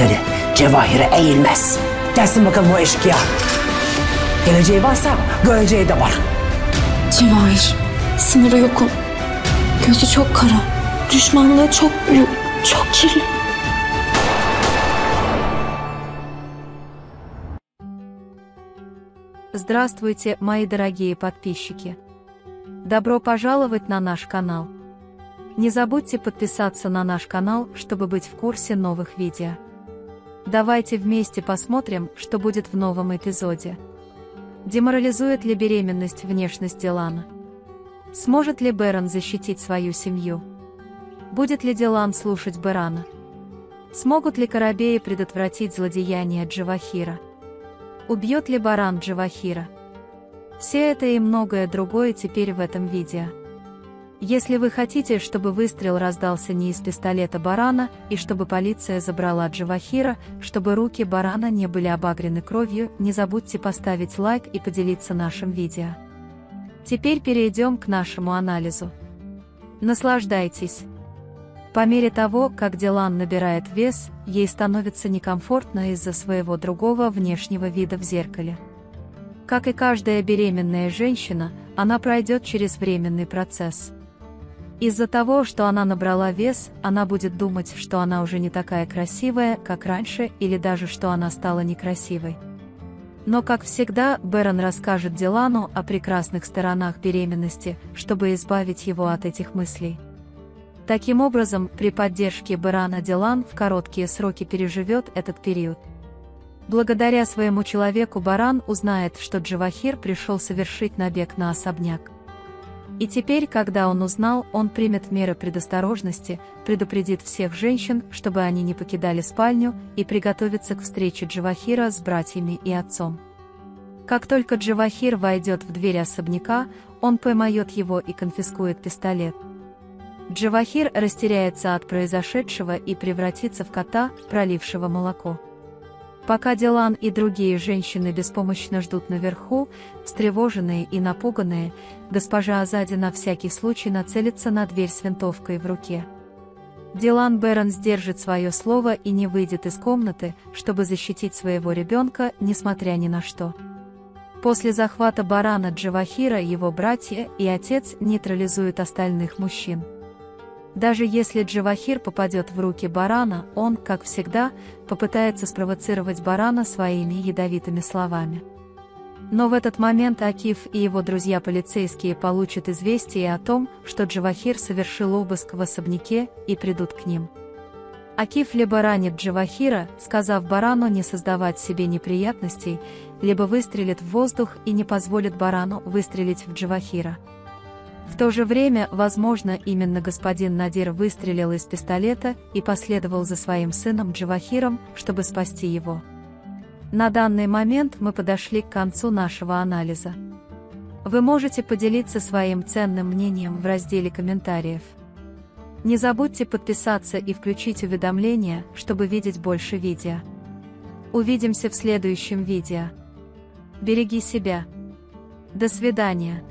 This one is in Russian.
karakterli Cevahir'e eğilmez. Gelsin bakalım o eşkıya. Geleceği varsa göreceği de var. Cevahir, sınırı yokum. Gözü çok kara, düşmanlığı çok büyük, çok kirli. Здравствуйте, мои дорогие подписчики! Добро пожаловать на наш канал! Не забудьте подписаться на наш канал, чтобы быть в курсе новых видео. Давайте вместе посмотрим, что будет в новом эпизоде. Деморализует ли беременность внешность Дилана? Сможет ли Бэрон защитить свою семью? Будет ли Дилан слушать Бэрана? Смогут ли Карабеи предотвратить злодеяние Джавахира? Убьет ли баран Джавахира? Все это и многое другое теперь в этом видео. Если вы хотите, чтобы выстрел раздался не из пистолета барана, и чтобы полиция забрала Джавахира, чтобы руки барана не были обагрены кровью, не забудьте поставить лайк и поделиться нашим видео. Теперь перейдем к нашему анализу. Наслаждайтесь! По мере того, как Дилан набирает вес, ей становится некомфортно из-за своего другого внешнего вида в зеркале. Как и каждая беременная женщина, она пройдет через временный процесс. Из-за того, что она набрала вес, она будет думать, что она уже не такая красивая, как раньше, или даже что она стала некрасивой. Но, как всегда, Бэрон расскажет Дилану о прекрасных сторонах беременности, чтобы избавить его от этих мыслей. Таким образом, при поддержке Бэрана Дилан в короткие сроки переживет этот период. Благодаря своему человеку Баран узнает, что Джавахир пришел совершить набег на особняк. И теперь, когда он узнал, он примет меры предосторожности, предупредит всех женщин, чтобы они не покидали спальню, и приготовится к встрече Джавахира с братьями и отцом. Как только Джавахир войдет в дверь особняка, он поймает его и конфискует пистолет. Джавахир растеряется от произошедшего и превратится в кота, пролившего молоко. Пока Дилан и другие женщины беспомощно ждут наверху, встревоженные и напуганные, госпожа Азади на всякий случай нацелится на дверь с винтовкой в руке. Дилан Бэрон сдержит свое слово и не выйдет из комнаты, чтобы защитить своего ребенка, несмотря ни на что. После захвата барана Джавахира его братья и отец нейтрализуют остальных мужчин. Даже если Джавахир попадет в руки барана, он, как всегда, попытается спровоцировать барана своими ядовитыми словами. Но в этот момент Акиф и его друзья-полицейские получат известие о том, что Джавахир совершил обыск в особняке и придут к ним. Акиф либо ранит Джавахира, сказав барану не создавать себе неприятностей, либо выстрелит в воздух и не позволит барану выстрелить в Джавахира. В то же время, возможно, именно господин Надир выстрелил из пистолета и последовал за своим сыном Джавахиром, чтобы спасти его. На данный момент мы подошли к концу нашего анализа. Вы можете поделиться своим ценным мнением в разделе комментариев. Не забудьте подписаться и включить уведомления, чтобы видеть больше видео. Увидимся в следующем видео. Береги себя. До свидания.